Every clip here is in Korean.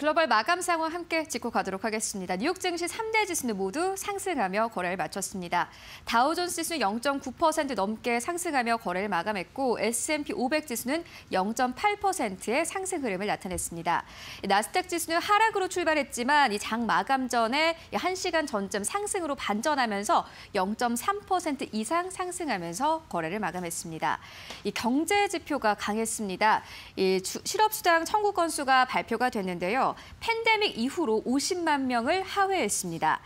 글로벌 마감 상황 함께 짚고 가도록 하겠습니다. 뉴욕 증시 3대 지수는 모두 상승하며 거래를 마쳤습니다. 다우존스 지수는 0.9% 넘게 상승하며 거래를 마감했고 S&P 500 지수는 0.8%의 상승 흐름을 나타냈습니다. 나스닥 지수는 하락으로 출발했지만 이 장 마감 전에 1시간 전쯤 상승으로 반전하면서 0.3% 이상 상승하면서 거래를 마감했습니다. 이 경제 지표가 강했습니다. 이 실업수당 청구 건수가 발표가 됐는데요. 팬데믹 이후로 50만 명을 하회했습니다.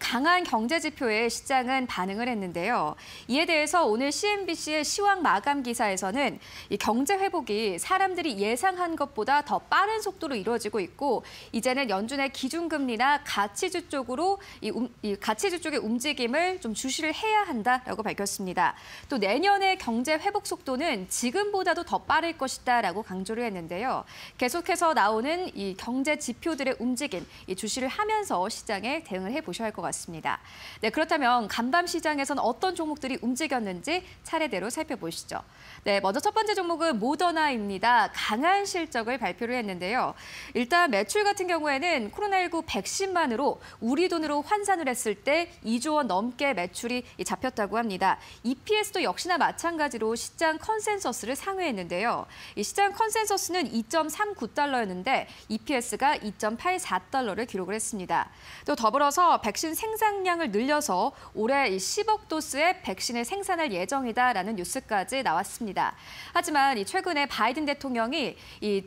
강한 경제 지표에 시장은 반응을 했는데요. 이에 대해서 오늘 CNBC의 시황 마감 기사에서는 이 경제 회복이 사람들이 예상한 것보다 더 빠른 속도로 이루어지고 있고 이제는 연준의 기준금리나 가치주 쪽으로 이, 음, 이 가치주 쪽의 움직임을 좀 주시를 해야 한다라고 밝혔습니다. 또 내년의 경제 회복 속도는 지금보다도 더 빠를 것이다라고 강조를 했는데요. 계속해서 나오는 이 경제 지표들의 움직임, 이 주시를 하면서 시장에 대응을 해보셔야 할 것 같습니다. 네, 그렇다면 간밤 시장에서는 어떤 종목들이 움직였는지 차례대로 살펴보시죠. 네, 먼저 첫 번째 종목은 모더나입니다. 강한 실적을 발표를 했는데요. 일단 매출 같은 경우에는 코로나19 백신만으로 우리 돈으로 환산을 했을 때 2조 원 넘게 매출이 잡혔다고 합니다. EPS도 역시나 마찬가지로 시장 컨센서스를 상회했는데요. 이 시장 컨센서스는 2.39달러였는데 EPS 가 2.84달러를 기록을 했습니다. 또 더불어서 백신 생산량을 늘려서 올해 10억 도스의 백신을 생산할 예정이다라는 뉴스까지 나왔습니다. 하지만 최근에 바이든 대통령이 이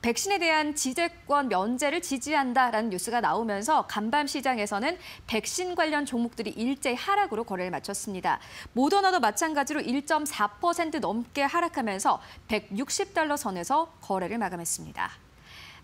백신에 대한 지재권 면제를 지지한다라는 뉴스가 나오면서 간밤 시장에서는 백신 관련 종목들이 일제히 하락으로 거래를 마쳤습니다. 모더나도 마찬가지로 1.4% 넘게 하락하면서 160달러 선에서 거래를 마감했습니다.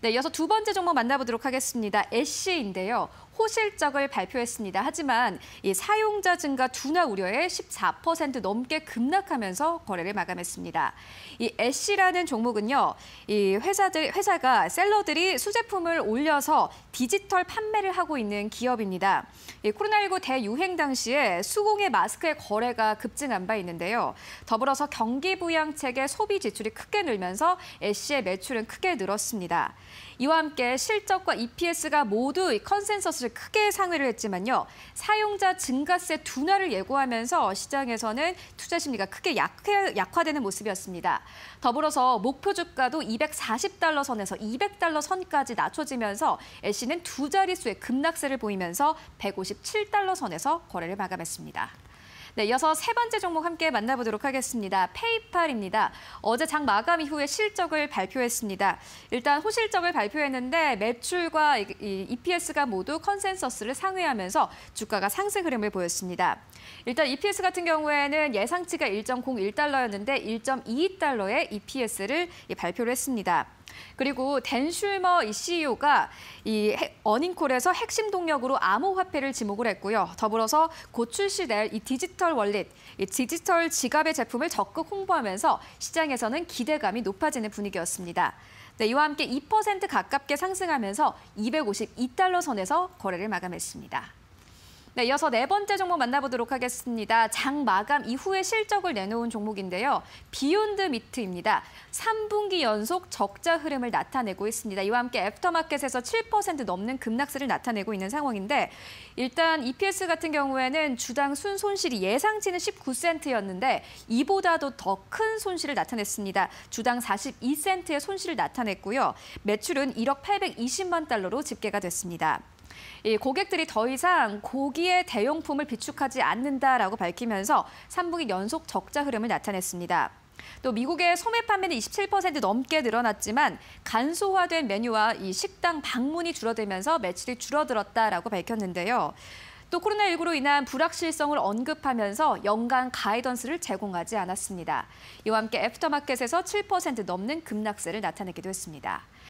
네, 이어서 두 번째 종목 만나보도록 하겠습니다. 애쉬인데요. 호실적을 발표했습니다. 하지만 이 사용자 증가 둔화 우려에 14% 넘게 급락하면서 거래를 마감했습니다. 이 애쉬라는 종목은요, 이 회사들 회사가 셀러들이 수제품을 올려서 디지털 판매를 하고 있는 기업입니다. 이 코로나19 대유행 당시에 수공예 마스크의 거래가 급증한 바 있는데요. 더불어서 경기 부양책의 소비 지출이 크게 늘면서 엣시의 매출은 크게 늘었습니다. 이와 함께 실적과 EPS가 모두 컨센서스 를 크게 상회를 했지만요. 사용자 증가세 둔화를 예고하면서 시장에서는 투자 심리가 크게 약화, 약화되는 모습이었습니다. 더불어서 목표 주가도 240달러 선에서 200달러 선까지 낮춰지면서 엣시는 두 자릿수의 급락세를 보이면서 157달러 선에서 거래를 마감했습니다. 네, 이어서 세 번째 종목 함께 만나보도록 하겠습니다. 페이팔입니다. 어제 장 마감 이후에 실적을 발표했습니다. 일단 호실적을 발표했는데 매출과 EPS가 모두 컨센서스를 상회하면서 주가가 상승 흐름을 보였습니다. 일단 EPS 같은 경우에는 예상치가 1.01달러였는데 1.22달러의 EPS를 발표를 했습니다. 그리고 댄 슐머 이 CEO가 이 어닝콜에서 핵심 동력으로 암호화폐를 지목을 했고요. 더불어서 곧 출시될 이 디지털 월릿, 이 디지털 지갑의 제품을 적극 홍보하면서 시장에서는 기대감이 높아지는 분위기였습니다. 네, 이와 함께 2% 가깝게 상승하면서 252달러 선에서 거래를 마감했습니다. 네, 이어서 네 번째 종목 만나보도록 하겠습니다. 장 마감 이후에 실적을 내놓은 종목인데요. 비욘드 미트입니다. 3분기 연속 적자 흐름을 나타내고 있습니다. 이와 함께 애프터마켓에서 7% 넘는 급락세를 나타내고 있는 상황인데 일단 EPS 같은 경우에는 주당 순 손실이 예상치는 19센트였는데 이보다도 더 큰 손실을 나타냈습니다. 주당 42센트의 손실을 나타냈고요. 매출은 1억 820만 달러로 집계가 됐습니다. 이 고객들이 더 이상 고기의 대용품을 비축하지 않는다라고 밝히면서 3분기 연속 적자 흐름을 나타냈습니다. 또 미국의 소매 판매는 27% 넘게 늘어났지만 간소화된 메뉴와 이 식당 방문이 줄어들면서 매출이 줄어들었다라고 밝혔는데요. 또 코로나19로 인한 불확실성을 언급하면서 연간 가이던스를 제공하지 않았습니다. 이와 함께 애프터마켓에서 7% 넘는 급락세를 나타내기도 했습니다.